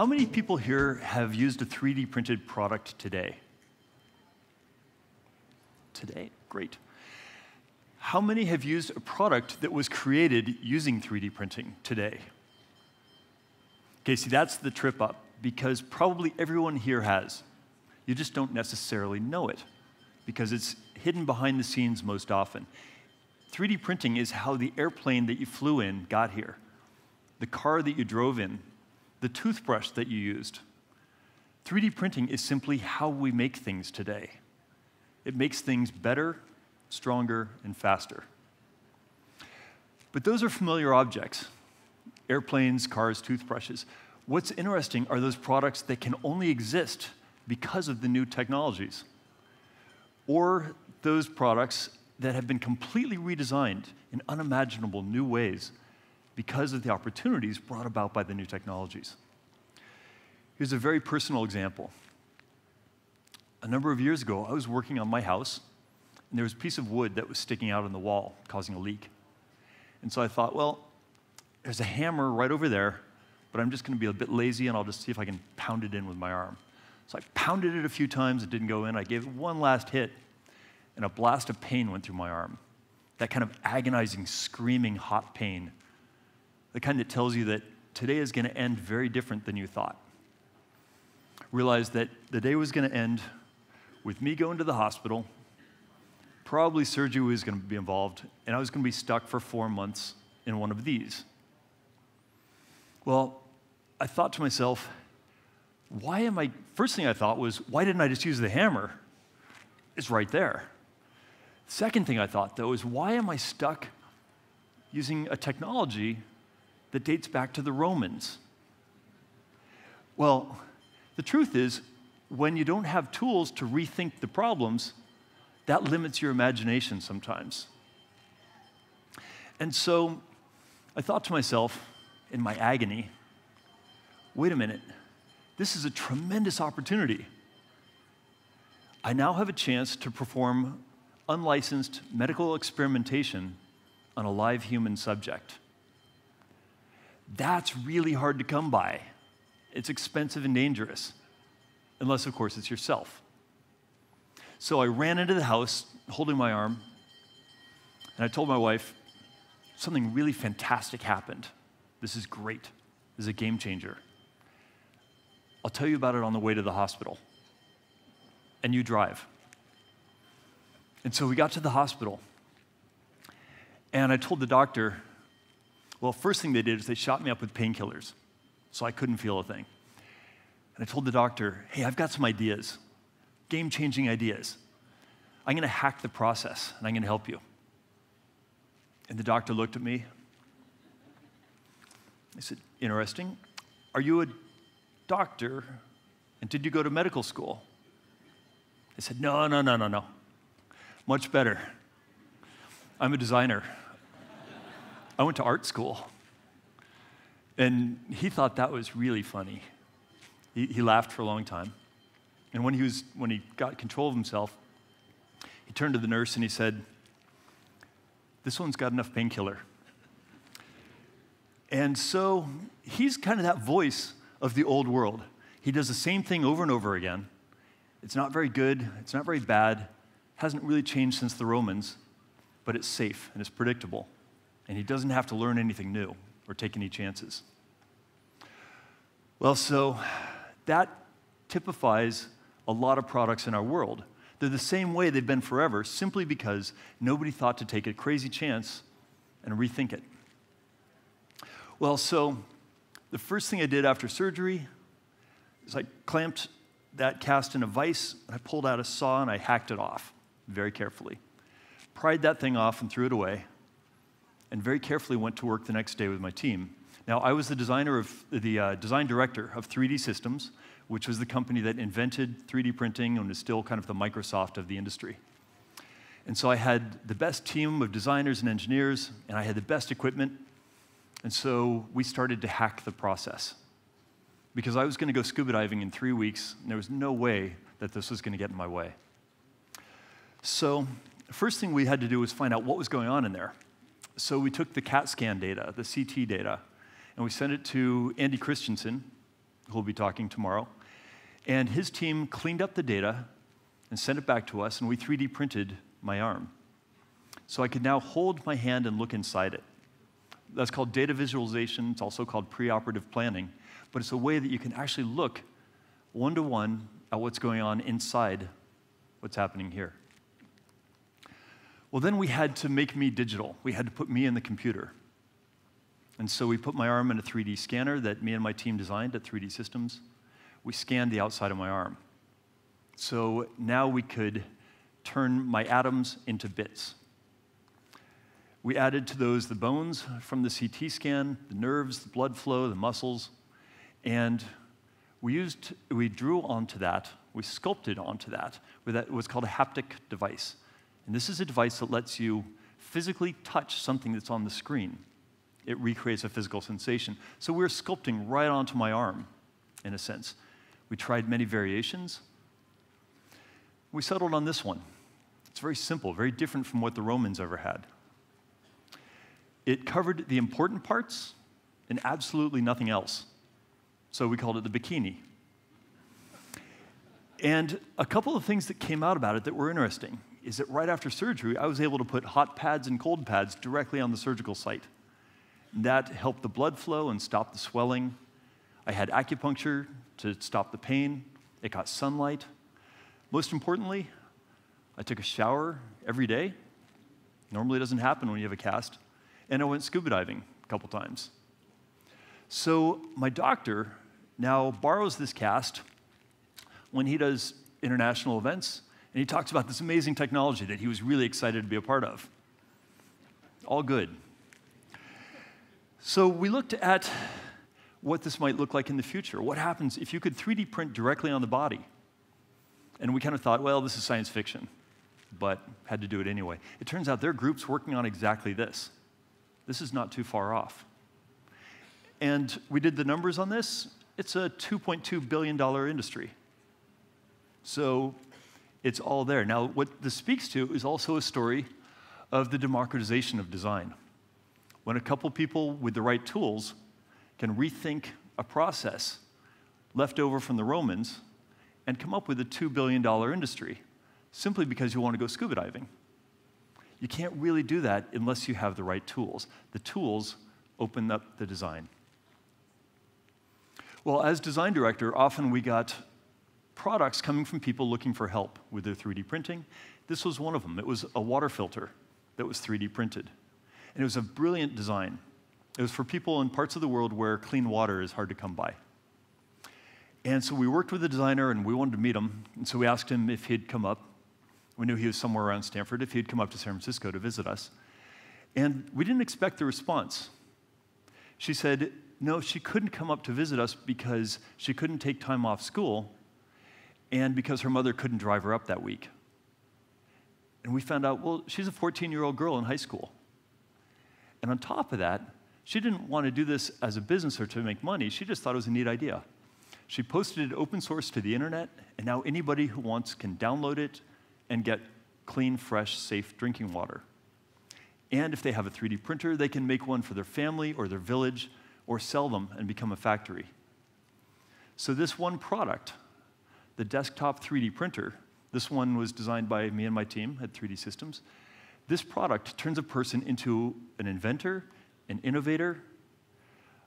How many people here have used a 3D printed product today? Today? Great. How many have used a product that was created using 3D printing today? Okay, see, that's the trip up because probably everyone here has. You just don't necessarily know it because it's hidden behind the scenes most often. 3D printing is how the airplane that you flew in got here, the car that you drove in, the toothbrush that you used. 3D printing is simply how we make things today. It makes things better, stronger, and faster. But those are familiar objects airplanes, cars, toothbrushes. What's interesting are those products that can only exist because of the new technologies, or those products that have been completely redesigned in unimaginable new ways because of the opportunities brought about by the new technologies. Here's a very personal example. A number of years ago, I was working on my house, and there was a piece of wood that was sticking out on the wall, causing a leak. And so I thought, well, there's a hammer right over there, but I'm just going to be a bit lazy, and I'll just see if I can pound it in with my arm. So I pounded it a few times, it didn't go in. I gave it one last hit, and a blast of pain went through my arm. That kind of agonizing, screaming, hot pain. The kind that tells you that today is going to end very different than you thought. Realized that the day was going to end with me going to the hospital. Probably surgery was going to be involved, and I was going to be stuck for four months in one of these. Well, I thought to myself, why am I? First thing I thought was, why didn't I just use the hammer? It's right there. Second thing I thought, though, is why am I stuck using a technology that dates back to the Romans? Well, the truth is, when you don't have tools to rethink the problems, that limits your imagination sometimes. And so I thought to myself, in my agony, wait a minute, this is a tremendous opportunity. I now have a chance to perform unlicensed medical experimentation on a live human subject. That's really hard to come by. It's expensive and dangerous, unless, of course, it's yourself. So I ran into the house holding my arm, and I told my wife, something really fantastic happened. This is great. This is a game changer. I'll tell you about it on the way to the hospital. And you drive. And so we got to the hospital. And I told the doctor, well, first thing they did is they shot me up with painkillers. So I couldn't feel a thing. And I told the doctor, hey, I've got some ideas, game changing ideas. I'm going to hack the process and I'm going to help you. And the doctor looked at me. I said, interesting. Are you a doctor? And did you go to medical school? I said, no, no, no, no, no. Much better. I'm a designer. I went to art school. And he thought that was really funny. He, he, laughed for a long time. And when he, was, when he got control of himself, he turned to the nurse and he said, This one's got enough painkiller. And so he's kind of that voice of the old world. He does the same thing over and over again. It's not very good, it's not very bad, hasn't really changed since the Romans, but it's safe and it's predictable. And he doesn't have to learn anything new or take any chances. Well, so that typifies a lot of products in our world. They're the same way they've been forever, simply because nobody thought to take a crazy chance and rethink it. Well, so the first thing I did after surgery is I clamped that cast in a vise, I pulled out a saw and I hacked it off very carefully. Pried that thing off and threw it away, and very carefully went to work the next day with my team. Now, I was the designer of the uh, design director of 3D Systems, which was the company that invented 3D printing and is still kind of the Microsoft of the industry. And so I had the best team of designers and engineers, and I had the best equipment. And so we started to hack the process. Because I was going to go scuba diving in three weeks, and there was no way that this was going to get in my way. So, first thing we had to do was find out what was going on in there. So, we took the CAT scan data, the CT data, and we sent it to Andy Christensen, who will be talking tomorrow. And his team cleaned up the data and sent it back to us, and we 3D printed my arm. So I could now hold my hand and look inside it. That's called data visualization. It's also called preoperative planning. But it's a way that you can actually look one to one at what's going on inside what's happening here. Well, then we had to make me digital. We had to put me in the computer. And so we put my arm in a 3D scanner that me and my team designed at 3D Systems. We scanned the outside of my arm. So now we could turn my atoms into bits. We added to those the bones from the CT scan, the nerves, the blood flow, the muscles, and we used, we drew onto that, we sculpted onto that with that, what's called a haptic device. And this is a device that lets you physically touch something that's on the screen. It recreates a physical sensation. So we're sculpting right onto my arm, in a sense. We tried many variations. We settled on this one. It's very simple, very different from what the Romans ever had. It covered the important parts and absolutely nothing else. So we called it the bikini. And a couple of things that came out about it that were interesting is that right after surgery, I was able to put hot pads and cold pads directly on the surgical site. That helped the blood flow and stop the swelling. I had acupuncture to stop the pain. It got sunlight. Most importantly, I took a shower every day. Normally, it doesn't happen when you have a cast. And I went scuba diving a couple times. So, my doctor now borrows this cast when he does international events, and he talks about this amazing technology that he was really excited to be a part of. All good. So we looked at what this might look like in the future. What happens if you could 3D print directly on the body? And we kind of thought, well, this is science fiction, but had to do it anyway. It turns out there are groups working on exactly this. This is not too far off. And we did the numbers on this. It's a $2.2 billion industry. So it's all there. Now, what this speaks to is also a story of the democratization of design. When a couple people with the right tools can rethink a process left over from the Romans and come up with a $2 billion industry simply because you want to go scuba diving. You can't really do that unless you have the right tools. The tools open up the design. Well, as design director, often we got products coming from people looking for help with their 3D printing. This was one of them. It was a water filter that was 3D printed. And it was a brilliant design. It was for people in parts of the world where clean water is hard to come by. And so we worked with the designer and we wanted to meet him. And so we asked him if he'd come up. We knew he was somewhere around Stanford, if he'd come up to San Francisco to visit us. And we didn't expect the response. She said, no, she couldn't come up to visit us because she couldn't take time off school and because her mother couldn't drive her up that week. And we found out, well, she's a 14 year old girl in high school. And on top of that, she didn't want to do this as a business or to make money. She just thought it was a neat idea. She posted it open source to the internet, and now anybody who wants can download it and get clean, fresh, safe drinking water. And if they have a 3D printer, they can make one for their family or their village or sell them and become a factory. So, this one product the desktop 3D printer. This one was designed by me and my team at 3D Systems. This product turns a person into an inventor, an innovator,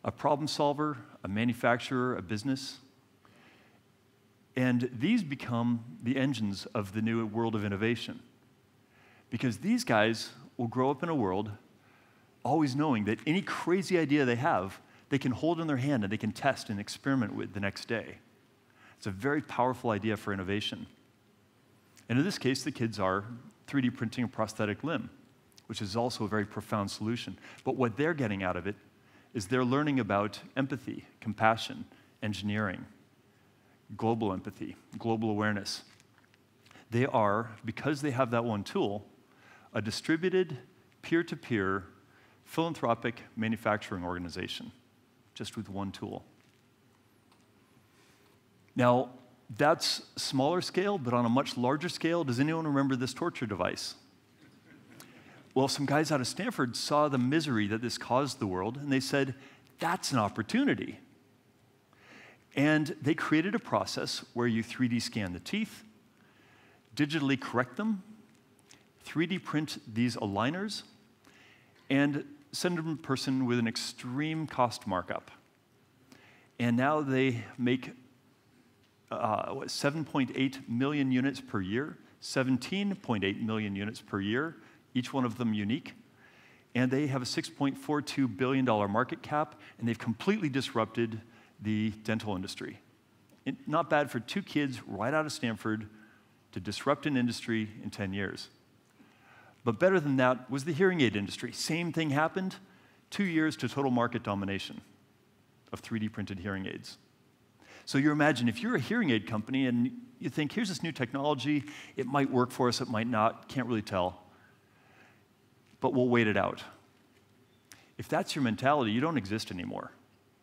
a problem solver, a manufacturer, a business. And these become the engines of the new world of innovation. Because these guys will grow up in a world always knowing that any crazy idea they have, they can hold in their hand and they can test and experiment with the next day. It's a very powerful idea for innovation. And in this case, the kids are 3D printing a prosthetic limb, which is also a very profound solution. But what they're getting out of it is they're learning about empathy, compassion, engineering, global empathy, global awareness. They are, because they have that one tool, a distributed, peer to peer, philanthropic manufacturing organization, just with one tool. Now, that's smaller scale, but on a much larger scale, does anyone remember this torture device? Well, some guys out of Stanford saw the misery that this caused the world, and they said, that's an opportunity. And they created a process where you 3D scan the teeth, digitally correct them, 3D print these aligners, and send them to a person with an extreme cost markup. And now they make uh, 7.8 million units per year, 17.8 million units per year, each one of them unique. And they have a $6.42 billion market cap, and they've completely disrupted the dental industry. It, not bad for two kids right out of Stanford to disrupt an industry in 10 years. But better than that was the hearing aid industry. Same thing happened, two years to total market domination of 3D printed hearing aids. So you imagine if you're a hearing aid company and you think, here's this new technology, it might work for us, it might not, can't really tell, but we'll wait it out. If that's your mentality, you don't exist anymore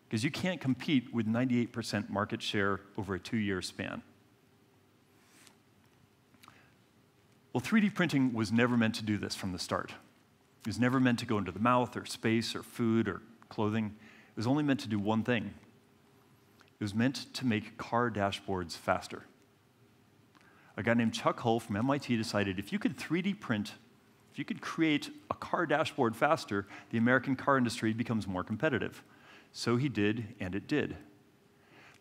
because you can't compete with 98% market share over a two year span. Well, 3D printing was never meant to do this from the start. It was never meant to go into the mouth or space or food or clothing. It was only meant to do one thing it was meant to make car dashboards faster. A guy named Chuck Hull from MIT decided if you could 3D print, if you could create a car dashboard faster, the American car industry becomes more competitive. So he did, and it did.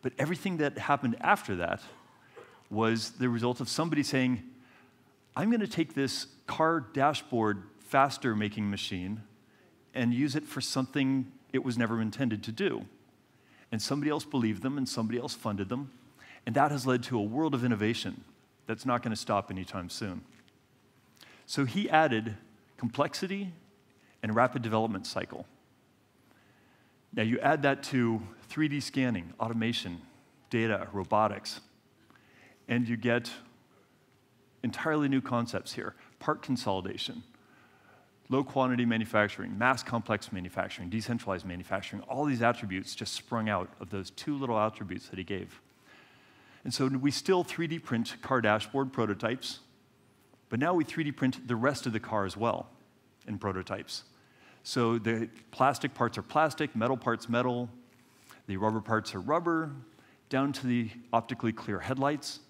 But everything that happened after that was the result of somebody saying, I'm going to take this car dashboard faster making machine and use it for something it was never intended to do. And somebody else believed them and somebody else funded them. And that has led to a world of innovation that's not going to stop anytime soon. So he added complexity and rapid development cycle. Now you add that to 3D scanning, automation, data, robotics, and you get entirely new concepts here part consolidation, low quantity manufacturing, mass complex manufacturing, decentralized manufacturing. All these attributes just sprung out of those two little attributes that he gave. And so we still 3D print car dashboard prototypes, but now we 3D print the rest of the car as well in prototypes. So the plastic parts are plastic, metal parts metal, the rubber parts are rubber, down to the optically clear headlights.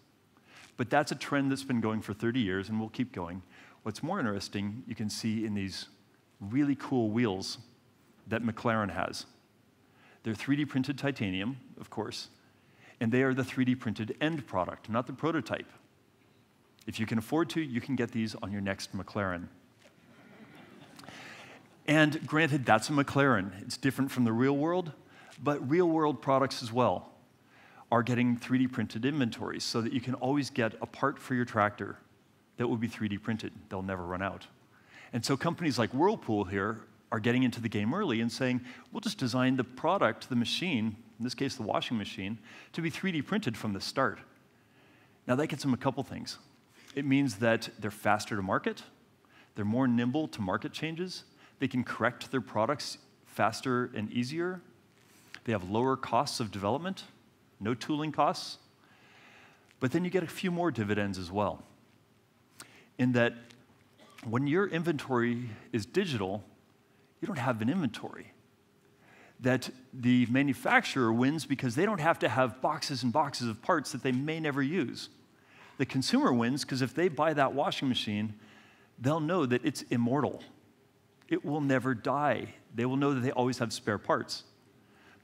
But that's a trend that's been going for 30 years and will keep going. What's more interesting, you can see in these really cool wheels that McLaren has. They're 3D printed titanium, of course, and they are the 3D printed end product, not the prototype. If you can afford to, you can get these on your next McLaren. And granted, that's a McLaren. It's different from the real world, but real world products as well are getting 3D printed inventories so that you can always get a part for your tractor that will be 3D printed. They'll never run out. And so companies like Whirlpool here are getting into the game early and saying, we'll just design the product, the machine, in this case the washing machine, to be 3D printed from the start. Now that gets them a couple things. It means that they're faster to market, they're more nimble to market changes, they can correct their products faster and easier, they have lower costs of development, no tooling costs. But then you get a few more dividends as well. In that when your inventory is digital, you don't have an inventory. That the manufacturer wins because they don't have to have boxes and boxes of parts that they may never use. The consumer wins because if they buy that washing machine, they'll know that it's immortal. It will never die. They will know that they always have spare parts.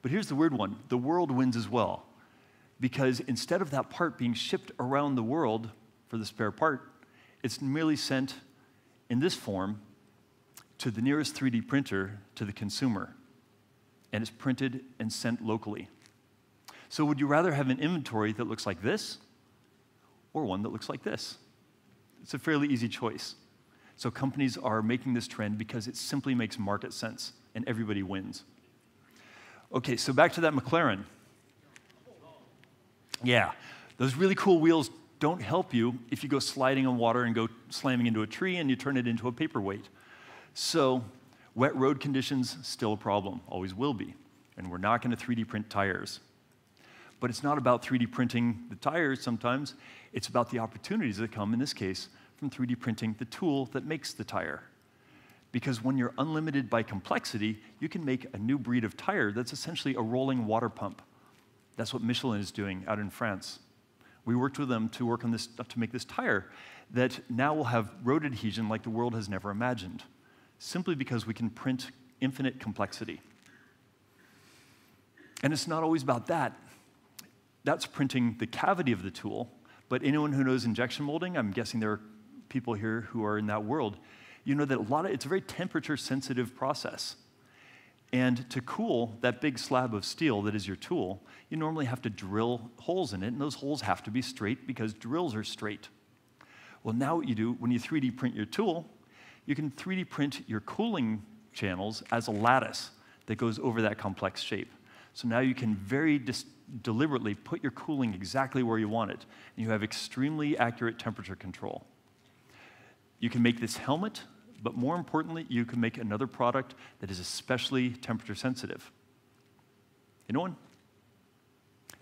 But here's the weird one the world wins as well because instead of that part being shipped around the world for the spare part, it's merely sent in this form to the nearest 3D printer to the consumer, and it's printed and sent locally. So, would you rather have an inventory that looks like this or one that looks like this? It's a fairly easy choice. So, companies are making this trend because it simply makes market sense and everybody wins. Okay, so back to that McLaren. Yeah, those really cool wheels don't help you if you go sliding on water and go slamming into a tree and you turn it into a paperweight. So, wet road conditions, still a problem, always will be. And we're not going to 3D print tires. But it's not about 3D printing the tires sometimes, it's about the opportunities that come, in this case, from 3D printing the tool that makes the tire. Because when you're unlimited by complexity, you can make a new breed of tire that's essentially a rolling water pump. That's what Michelin is doing out in France. We worked with them to work on this stuff to make this tire that now will have road adhesion like the world has never imagined, simply because we can print infinite complexity. And it's not always about that. That's printing the cavity of the tool, but anyone who knows injection molding, I'm guessing there are people here who are in that world, you know that a lot of it's a very temperature sensitive process. And to cool that big slab of steel that is your tool, you normally have to drill holes in it, and those holes have to be straight because drills are straight. Well, now what you do when you 3D print your tool, you can 3D print your cooling channels as a lattice that goes over that complex shape. So now you can very deliberately put your cooling exactly where you want it, and you have extremely accurate temperature control. You can make this helmet, but more importantly, you can make another product that is especially temperature sensitive. Anyone?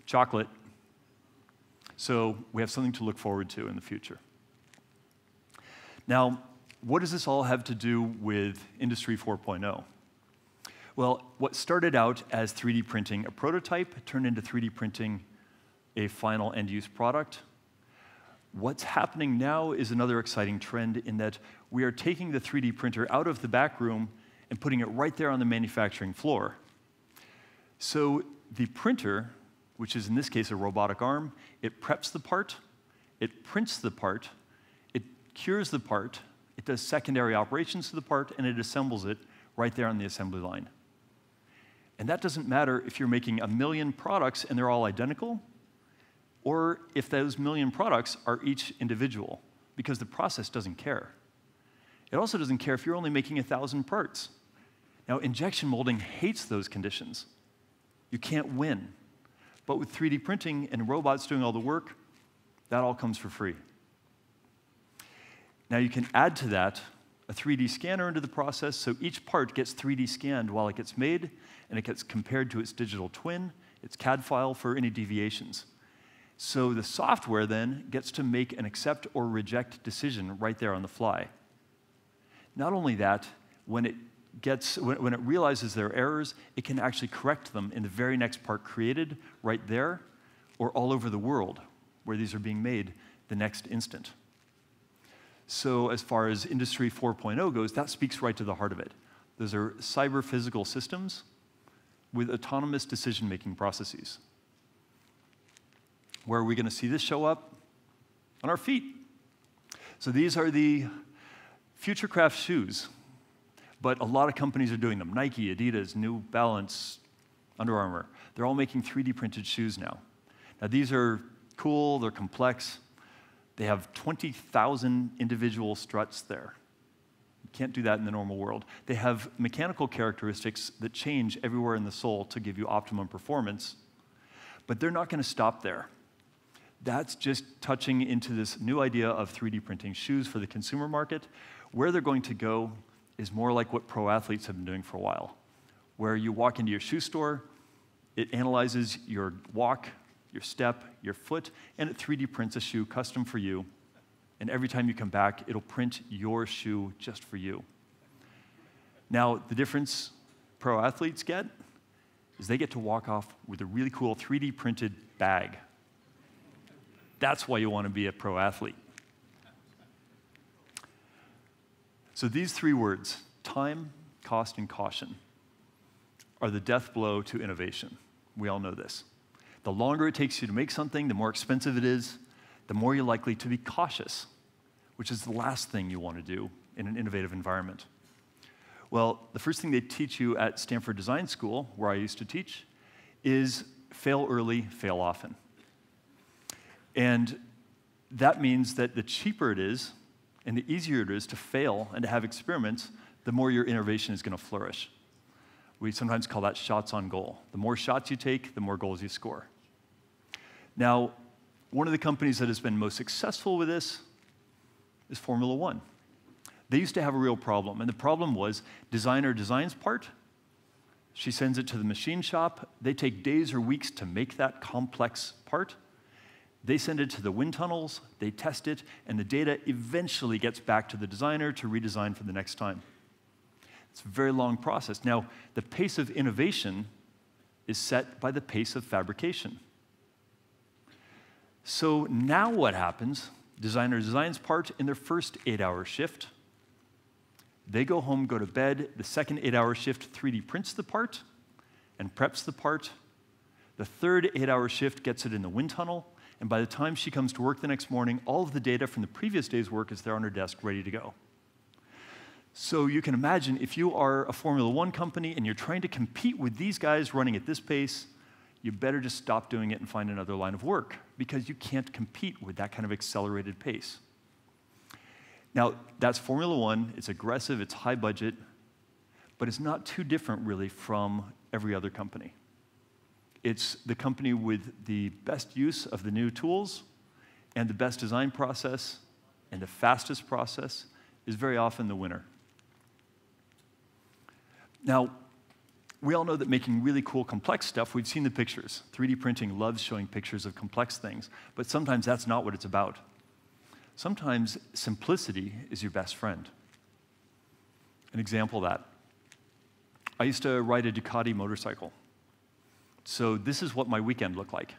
Chocolate. So we have something to look forward to in the future. Now, what does this all have to do with Industry 4.0? Well, what started out as 3D printing a prototype turned into 3D printing a final end use product. What's happening now is another exciting trend in that we are taking the 3D printer out of the back room and putting it right there on the manufacturing floor. So the printer, which is in this case a robotic arm, it preps the part, it prints the part, it cures the part, it does secondary operations to the part, and it assembles it right there on the assembly line. And that doesn't matter if you're making a million products and they're all identical, or if those million products are each individual, because the process doesn't care. It also doesn't care if you're only making a thousand parts. Now, injection molding hates those conditions. You can't win. But with 3D printing and robots doing all the work, that all comes for free. Now you can add to that a 3D scanner into the process, so each part gets 3D scanned while it gets made, and it gets compared to its digital twin, its CAD file for any deviations. So the software then gets to make an accept or reject decision right there on the fly. Not only that, when it gets when, when it realizes there are errors, it can actually correct them in the very next part created right there, or all over the world where these are being made the next instant. So, as far as Industry 4.0 goes, that speaks right to the heart of it. Those are cyber physical systems with autonomous decision making processes. Where are we going to see this show up? On our feet. So, these are the Futurecraft shoes, but a lot of companies are doing them Nike, Adidas, New Balance, Under Armour. They're all making 3D printed shoes now. Now, these are cool, they're complex, they have 20,000 individual struts there. You can't do that in the normal world. They have mechanical characteristics that change everywhere in the sole to give you optimum performance, but they're not going to stop there. That's just touching into this new idea of 3D printing shoes for the consumer market. Where they're going to go is more like what pro athletes have been doing for a while, where you walk into your shoe store, it analyzes your walk, your step, your foot, and it 3D prints a shoe custom for you. And every time you come back, it'll print your shoe just for you. Now, the difference pro athletes get is they get to walk off with a really cool 3D printed bag. That's why you want to be a pro athlete. So, these three words time, cost, and caution are the death blow to innovation. We all know this. The longer it takes you to make something, the more expensive it is, the more you're likely to be cautious, which is the last thing you want to do in an innovative environment. Well, the first thing they teach you at Stanford Design School, where I used to teach, is fail early, fail often. And that means that the cheaper it is and the easier it is to fail and to have experiments, the more your innovation is going to flourish. We sometimes call that shots on goal. The more shots you take, the more goals you score. Now, one of the companies that has been most successful with this is Formula One. They used to have a real problem, and the problem was designer designs part, she sends it to the machine shop, they take days or weeks to make that complex part. They send it to the wind tunnels, they test it, and the data eventually gets back to the designer to redesign for the next time. It's a very long process. Now, the pace of innovation is set by the pace of fabrication. So now what happens? Designer designs part in their first eight hour shift. They go home, go to bed. The second eight hour shift 3D prints the part and preps the part. The third eight hour shift gets it in the wind tunnel. And by the time she comes to work the next morning, all of the data from the previous day's work is there on her desk, ready to go. So you can imagine if you are a Formula One company and you're trying to compete with these guys running at this pace, you better just stop doing it and find another line of work because you can't compete with that kind of accelerated pace. Now, that's Formula One. It's aggressive, it's high budget, but it's not too different really from every other company. It's the company with the best use of the new tools and the best design process and the fastest process is very often the winner. Now, we all know that making really cool, complex stuff, we've seen the pictures. 3D printing loves showing pictures of complex things, but sometimes that's not what it's about. Sometimes simplicity is your best friend. An example of that I used to ride a Ducati motorcycle. So this is what my weekend looked like.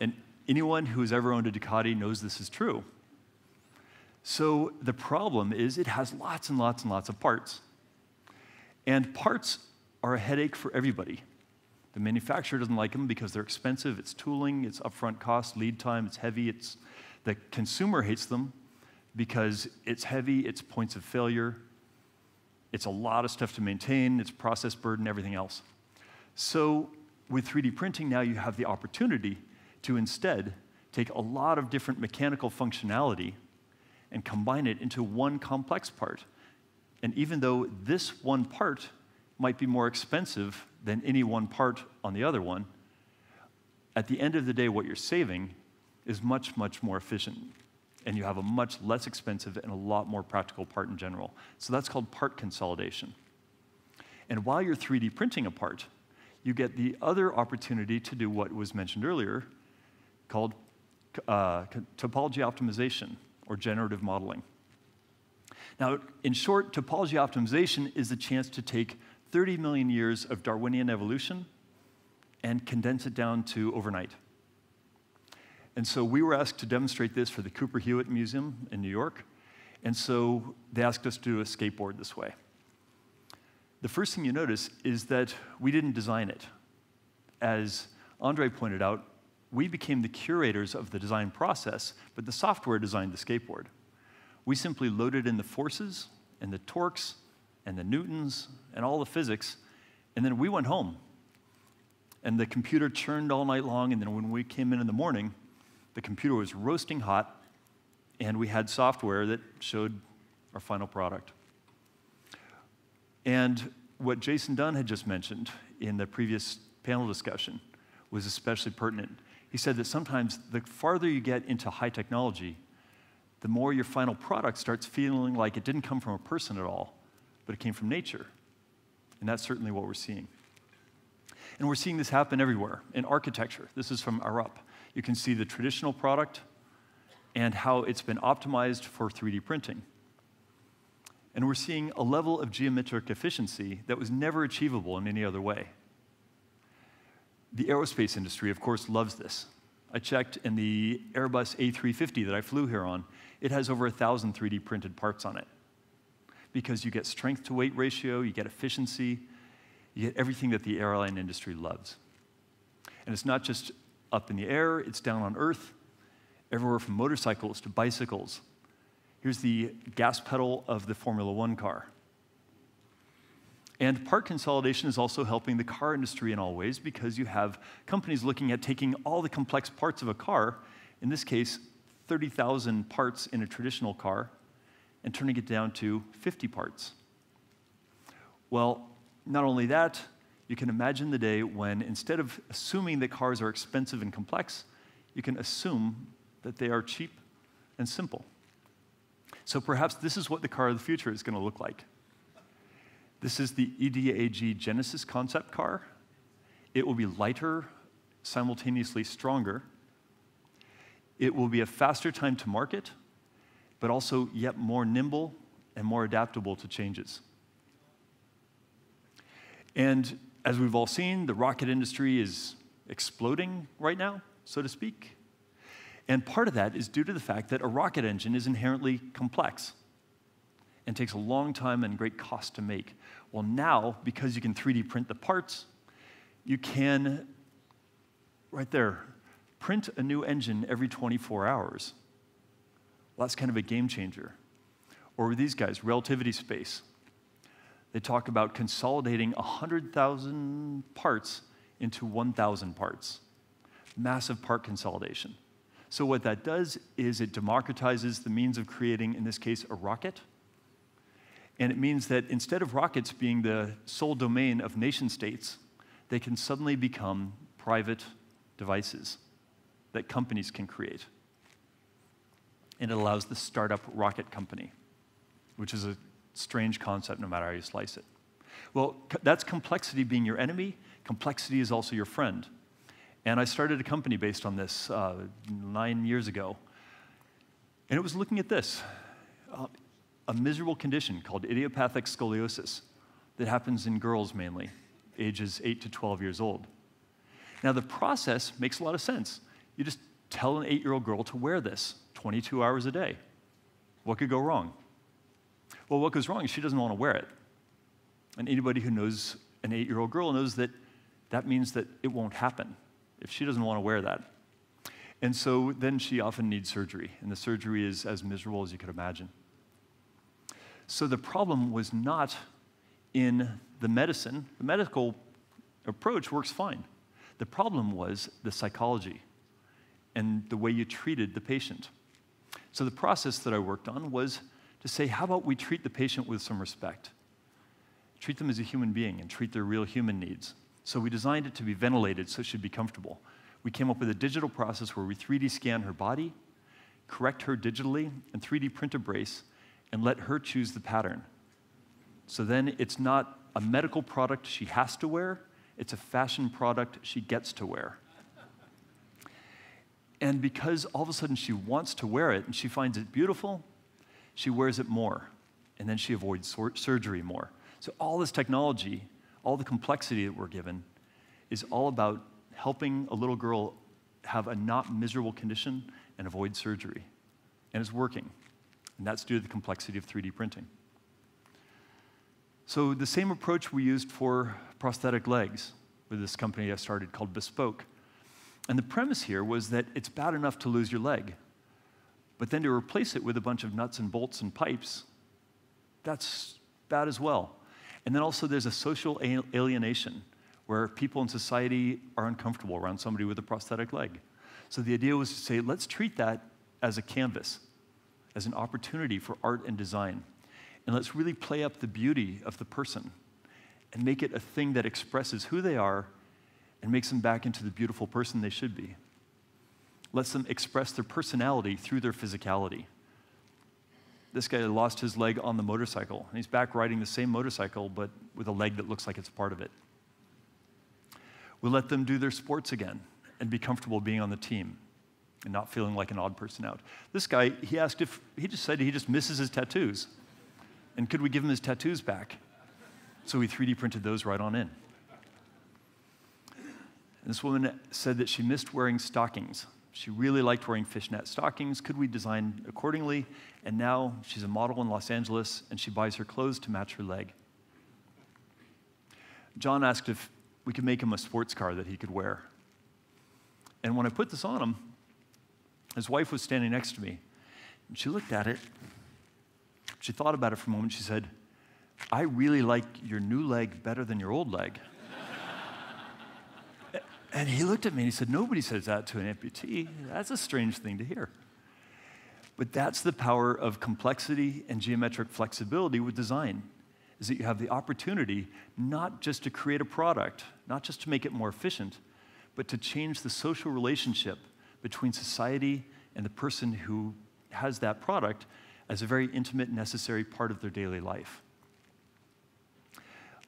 And anyone who's ever owned a Ducati knows this is true. So the problem is it has lots and lots and lots of parts. And parts are a headache for everybody. The manufacturer doesn't like them because they're expensive, it's tooling, it's upfront cost, lead time, it's heavy. It's, the consumer hates them because it's heavy, it's points of failure, it's a lot of stuff to maintain, it's process burden, everything else. So with 3D printing now you have the opportunity to instead take a lot of different mechanical functionality and combine it into one complex part. And even though this one part might be more expensive than any one part on the other one, at the end of the day, what you're saving is much, much more efficient. And you have a much less expensive and a lot more practical part in general. So that's called part consolidation. And while you're 3D printing a part, you get the other opportunity to do what was mentioned earlier called uh, topology optimization or generative modeling. Now, in short, topology optimization is the chance to take 30 million years of Darwinian evolution and condense it down to overnight. And so we were asked to demonstrate this for the Cooper Hewitt Museum in New York. And so they asked us to do a skateboard this way. The first thing you notice is that we didn't design it. As Andre pointed out, we became the curators of the design process, but the software designed the skateboard. We simply loaded in the forces and the torques and the newtons and all the physics. And then we went home. And the computer churned all night long. And then when we came in in the morning, the computer was roasting hot. And we had software that showed our final product. And what Jason Dunn had just mentioned in the previous panel discussion was especially pertinent. He said that sometimes the farther you get into high technology, the more your final product starts feeling like it didn't come from a person at all, but it came from nature. And that's certainly what we're seeing. And we're seeing this happen everywhere. In architecture, this is from Arup. You can see the traditional product and how it's been optimized for 3D printing. And we're seeing a level of geometric efficiency that was never achievable in any other way. The aerospace industry, of course, loves this. I checked in the Airbus A350 that I flew here on, it has over 1,000 3D printed parts on it because you get strength to weight ratio, you get efficiency, you get everything that the airline industry loves. And it's not just up in the air, it's down on earth, everywhere from motorcycles to bicycles. Here's the gas pedal of the Formula One car. And part consolidation is also helping the car industry in all ways because you have companies looking at taking all the complex parts of a car, in this case, 30,000 parts in a traditional car, and turning it down to 50 parts. Well, not only that, you can imagine the day when instead of assuming that cars are expensive and complex, you can assume that they are cheap and simple. So perhaps this is what the car of the future is going to look like. This is the EDAG Genesis concept car. It will be lighter, simultaneously stronger. It will be a faster time to market but also yet more nimble and more adaptable to changes. And as we've all seen, the rocket industry is exploding right now, so to speak. And part of that is due to the fact that a rocket engine is inherently complex and takes a long time and great cost to make. Well, now, because you can 3D print the parts, you can, right there, print a new engine every 24 hours. Well, that's kind of a game changer. Or with these guys, Relativity Space. They talk about consolidating 100,000 parts into 1,000 parts. Massive part consolidation. So, what that does is it democratizes the means of creating, in this case, a rocket. And it means that instead of rockets being the sole domain of nation states, they can suddenly become private devices that companies can create. And it allows the startup rocket company, which is a strange concept no matter how you slice it. Well, that's complexity being your enemy. Complexity is also your friend. And I started a company based on this uh, nine years ago. And it was looking at this uh, a miserable condition called idiopathic scoliosis that happens in girls mainly, ages 8 to 12 years old. Now, the process makes a lot of sense. You just tell an eight year old girl to wear this 22 hours a day. What could go wrong? Well, what goes wrong is she doesn't want to wear it. And anybody who knows an eight year old girl knows that that means that it won't happen if she doesn't want to wear that. And so then she often needs surgery, and the surgery is as miserable as you could imagine. So the problem was not in the medicine, the medical approach works fine. The problem was the psychology and the way you treated the patient. So the process that I worked on was to say, how about we treat the patient with some respect? Treat them as a human being and treat their real human needs. So we designed it to be ventilated so it should be comfortable. We came up with a digital process where we 3D scan her body, correct her digitally, and 3D print a brace, and let her choose the pattern. So then it's not a medical product she has to wear, it's a fashion product she gets to wear. And because all of a sudden she wants to wear it and she finds it beautiful, she wears it more. And then she avoids surgery more. So, all this technology, all the complexity that we're given, is all about helping a little girl have a not miserable condition and avoid surgery. And it's working. And that's due to the complexity of 3D printing. So, the same approach we used for prosthetic legs with this company I started called Bespoke. And the premise here was that it's bad enough to lose your leg, but then to replace it with a bunch of nuts and bolts and pipes, that's bad as well. And then also there's a social alienation where people in society are uncomfortable around somebody with a prosthetic leg. So the idea was to say, let's treat that as a canvas, as an opportunity for art and design. And let's really play up the beauty of the person and make it a thing that expresses who they are and makes them back into the beautiful person they should be. Lets them express their personality through their physicality. This guy lost his leg on the motorcycle, and he's back riding the same motorcycle, but with a leg that looks like it's part of it. We let them do their sports again and be comfortable being on the team and not feeling like an odd person out. This guy, he asked if, he just said he just misses his tattoos. And could we give him his tattoos back? So we 3D printed those right on in. This woman said that she missed wearing stockings. She really liked wearing fishnet stockings. Could we design accordingly? And now she's a model in Los Angeles and she buys her clothes to match her leg. John asked if we could make him a sports car that he could wear. And when I put this on him, his wife was standing next to me. And she looked at it. She thought about it for a moment. She said, I really like your new leg better than your old leg. And he looked at me and he said, Nobody says that to an amputee. That's a strange thing to hear. But that's the power of complexity and geometric flexibility with design, is that you have the opportunity not just to create a product, not just to make it more efficient, but to change the social relationship between society and the person who has that product as a very intimate, necessary part of their daily life.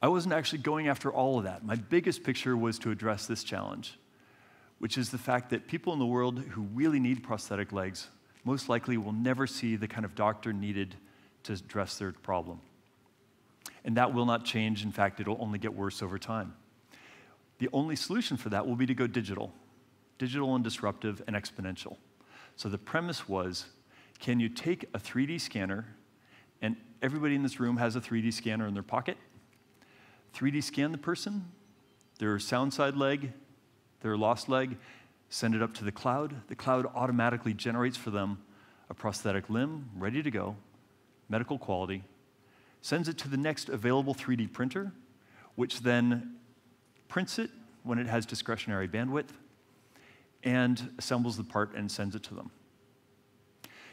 I wasn't actually going after all of that. My biggest picture was to address this challenge, which is the fact that people in the world who really need prosthetic legs most likely will never see the kind of doctor needed to address their problem. And that will not change. In fact, it'll only get worse over time. The only solution for that will be to go digital digital and disruptive and exponential. So the premise was can you take a 3D scanner, and everybody in this room has a 3D scanner in their pocket? 3D scan the person, their sound side leg, their lost leg, send it up to the cloud. The cloud automatically generates for them a prosthetic limb ready to go, medical quality, sends it to the next available 3D printer, which then prints it when it has discretionary bandwidth, and assembles the part and sends it to them.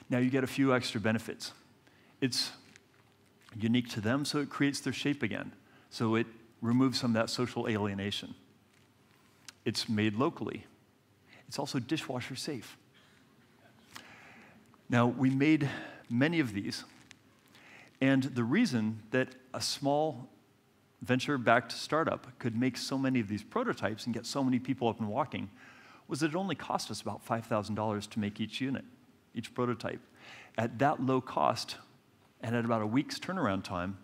Now you get a few extra benefits. It's unique to them, so it creates their shape again. So it removes some of that social alienation. It's made locally. It's also dishwasher safe. Now, we made many of these, and the reason that a small venture backed startup could make so many of these prototypes and get so many people up and walking was that it only cost us about $5,000 to make each unit, each prototype. At that low cost, and at about a week's turnaround time,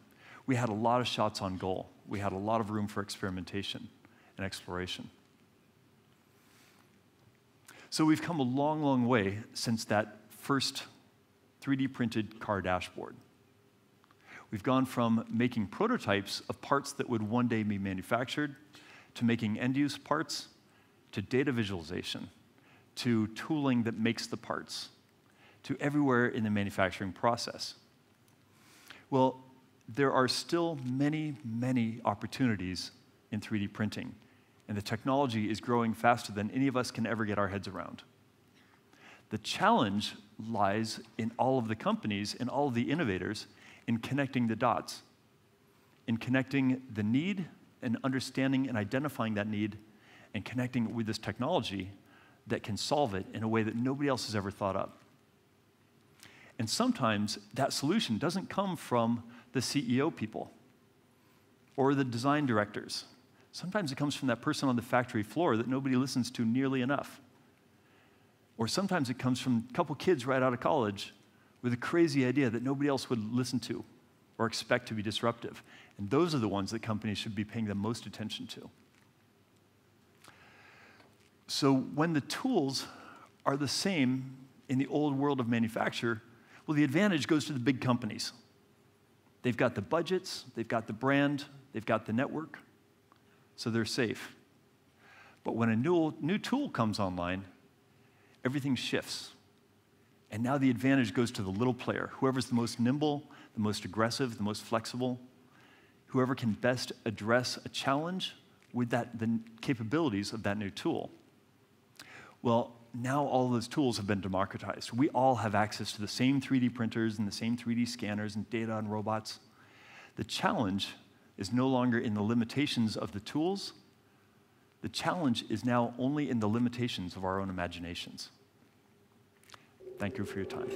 we had a lot of shots on goal. We had a lot of room for experimentation and exploration. So we've come a long, long way since that first 3D printed car dashboard. We've gone from making prototypes of parts that would one day be manufactured to making end use parts to data visualization to tooling that makes the parts to everywhere in the manufacturing process. Well, there are still many, many opportunities in 3D printing, and the technology is growing faster than any of us can ever get our heads around. The challenge lies in all of the companies and all of the innovators in connecting the dots, in connecting the need and understanding and identifying that need and connecting with this technology that can solve it in a way that nobody else has ever thought of. And sometimes that solution doesn't come from the CEO people or the design directors. Sometimes it comes from that person on the factory floor that nobody listens to nearly enough. Or sometimes it comes from a couple kids right out of college with a crazy idea that nobody else would listen to or expect to be disruptive. And those are the ones that companies should be paying the most attention to. So when the tools are the same in the old world of manufacture, well, the advantage goes to the big companies. They've got the budgets, they've got the brand, they've got the network, so they're safe. But when a new, new tool comes online, everything shifts. And now the advantage goes to the little player, whoever's the most nimble, the most aggressive, the most flexible, whoever can best address a challenge with that, the capabilities of that new tool. Well, now all those tools have been democratized. We all have access to the same 3D printers and the same 3D scanners and data on robots. The challenge is no longer in the limitations of the tools. The challenge is now only in the limitations of our own imaginations. Thank you for your time.